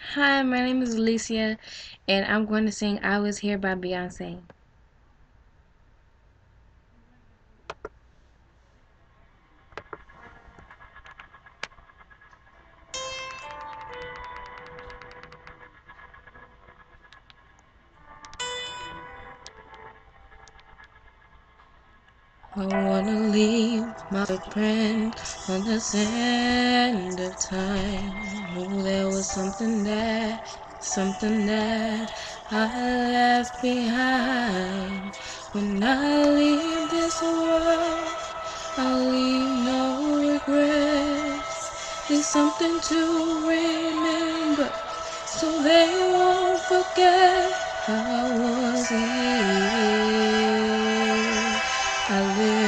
Hi, my name is Alicia, and I'm going to sing I Was Here by Beyonce. I wanna leave my footprint on the sand of time. Oh, there was something that, something that I left behind. When I leave this world, I'll leave no regrets. There's something to remember, so they won't forget how I was here. I lived,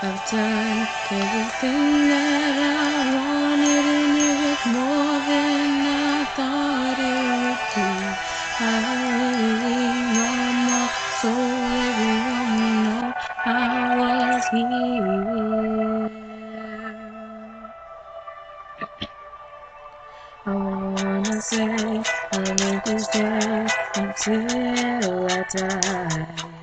I've done everything that I wanted, and it was more than I thought it would be. I really know my soul, everyone know I was here. I wanna say I live this day until I die.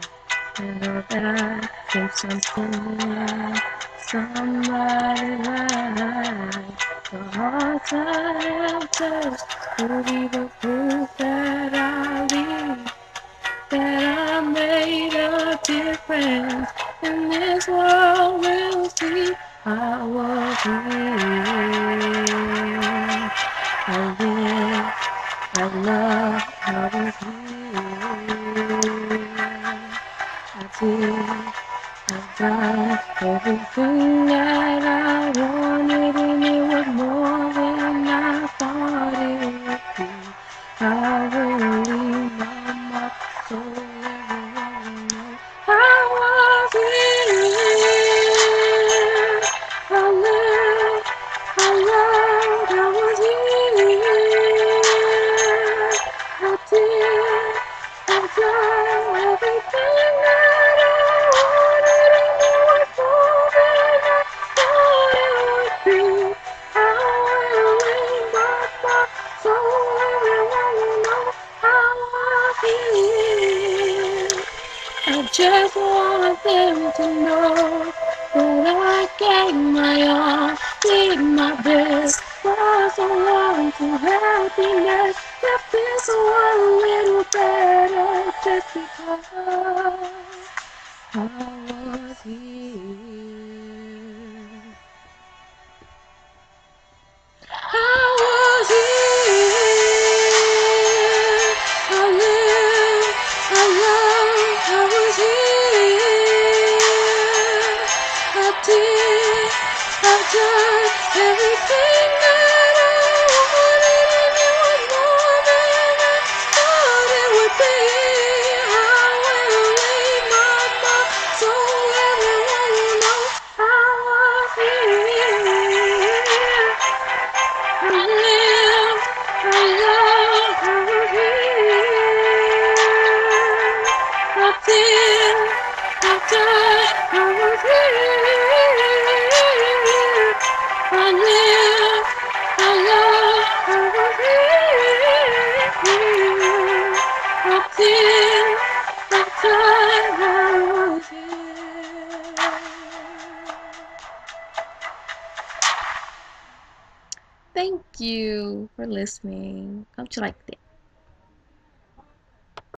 I know that think something like somebody right. The hearts I have touched will be the proof that I live, that I made a difference, and this world will see I was here. I live, I love, I was here. I did, I've just want them to know that I gave my all, did my best, was alone to happiness. Left this world a little better just because I I've done everything that I wanted, and more it would be. I will leave my mark, so everyone will know I. I I I. Thank you for listening. Hope you liked it.